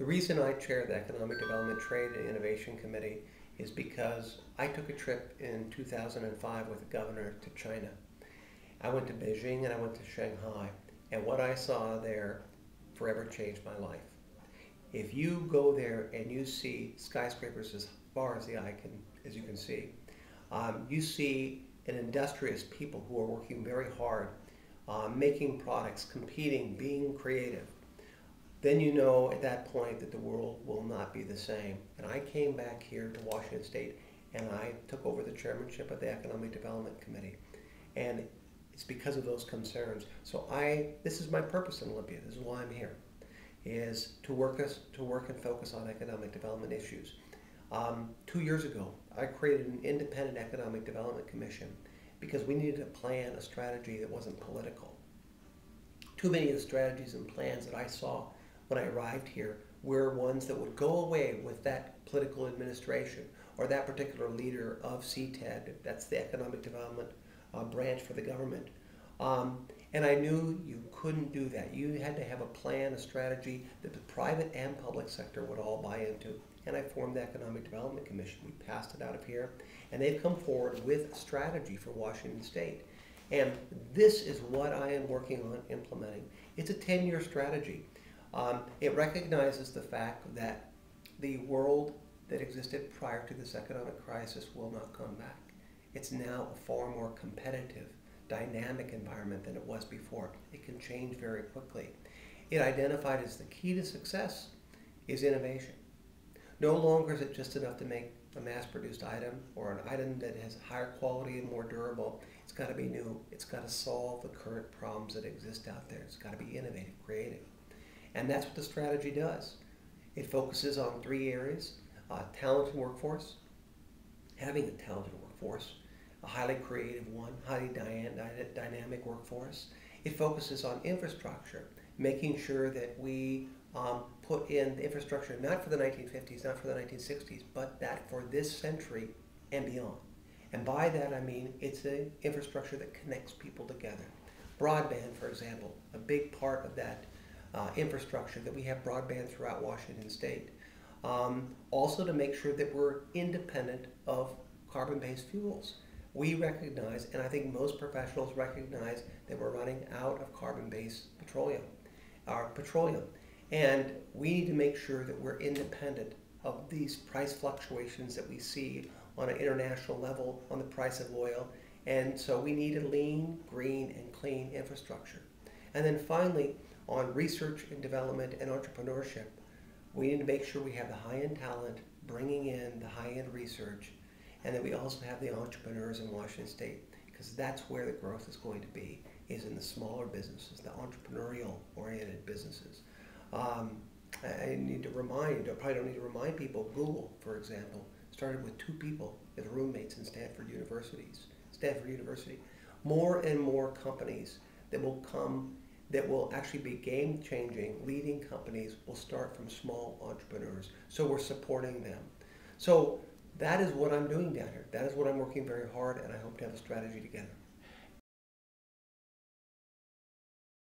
The reason I chair the Economic Development, Trade, and Innovation Committee is because I took a trip in 2005 with the governor to China. I went to Beijing and I went to Shanghai, and what I saw there forever changed my life. If you go there and you see skyscrapers as far as the eye can, as you can see, um, you see an industrious people who are working very hard, uh, making products, competing, being creative then you know at that point that the world will not be the same. And I came back here to Washington State and I took over the chairmanship of the Economic Development Committee. And it's because of those concerns. So I, this is my purpose in Olympia. This is why I'm here, is to work us to work and focus on economic development issues. Um, two years ago, I created an independent economic development commission because we needed a plan, a strategy that wasn't political. Too many of the strategies and plans that I saw when I arrived here were ones that would go away with that political administration or that particular leader of CTED, that's the Economic Development uh, branch for the government. Um, and I knew you couldn't do that. You had to have a plan, a strategy that the private and public sector would all buy into. And I formed the Economic Development Commission. We passed it out of here. And they've come forward with a strategy for Washington State. And this is what I am working on implementing. It's a 10 year strategy. Um, it recognizes the fact that the world that existed prior to this economic crisis will not come back. It's now a far more competitive, dynamic environment than it was before. It can change very quickly. It identified as the key to success is innovation. No longer is it just enough to make a mass-produced item or an item that has higher quality and more durable. It's got to be new. It's got to solve the current problems that exist out there. It's got to be innovative, creative. And that's what the strategy does. It focuses on three areas, uh, talented workforce, having a talented workforce, a highly creative one, highly dynamic workforce. It focuses on infrastructure, making sure that we um, put in the infrastructure not for the 1950s, not for the 1960s, but that for this century and beyond. And by that I mean it's an infrastructure that connects people together. Broadband, for example, a big part of that uh, infrastructure, that we have broadband throughout Washington State. Um, also to make sure that we're independent of carbon-based fuels. We recognize, and I think most professionals recognize, that we're running out of carbon-based petroleum, our petroleum. And we need to make sure that we're independent of these price fluctuations that we see on an international level on the price of oil. And so we need a lean, green, and clean infrastructure. And then finally, on research and development and entrepreneurship, we need to make sure we have the high-end talent bringing in the high-end research and that we also have the entrepreneurs in Washington State because that's where the growth is going to be is in the smaller businesses, the entrepreneurial oriented businesses. Um, I need to remind, I probably don't need to remind people, Google, for example, started with two people as roommates in Stanford universities, Stanford University. More and more companies that will come that will actually be game changing, leading companies will start from small entrepreneurs. So we're supporting them. So that is what I'm doing down here. That is what I'm working very hard, and I hope to have a strategy together.